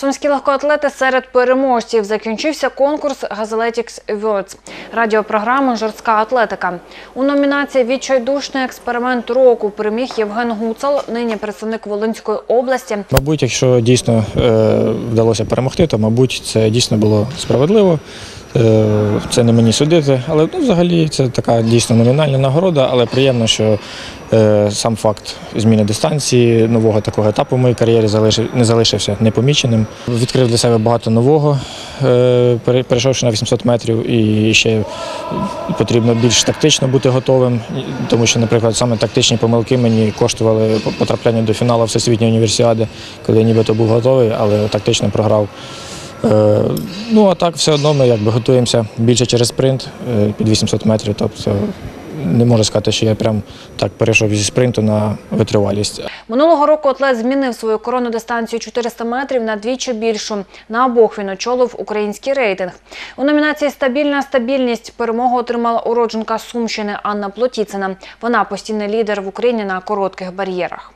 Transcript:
Сумські легкоатлети серед переможців закінчився конкурс Газелетікс Awards радіопрограми Жорстка атлетика. У номінації Відчайдушний експеримент року переміг Євген Гуцал, нині представник Волинської області. Мабуть, якщо дійсно е, вдалося перемогти, то мабуть це дійсно було справедливо. Е, Це не мені судити, але ну, взагалі це така дійсно номінальна нагорода, але приємно, що е, сам факт зміни дистанції, нового такого етапу в моїй кар'єрі не залишився непоміченим. Відкрив для себе багато нового, е, перейшовши на 800 метрів, і ще потрібно більш тактично бути готовим, тому що, наприклад, саме тактичні помилки мені коштували потрапляння до фіналу Всесвітньої універсіади, коли я нібито був готовий, але тактично програв. Е, Ну а так все одно ми якби готуємося більше через спринт е, під 800 метрів. Тобто не можу сказати, що я прям так перейшов зі спринту на витривалість. Минулого року атлет змінив свою коронну дистанцію 400 метрів на двічі більшу. На обох він очолив український рейтинг. У номінації Стабільна стабільність перемогу отримала уродженка Сумщини Анна Плотіцина. Вона постійний лідер в Україні на коротких бар'єрах.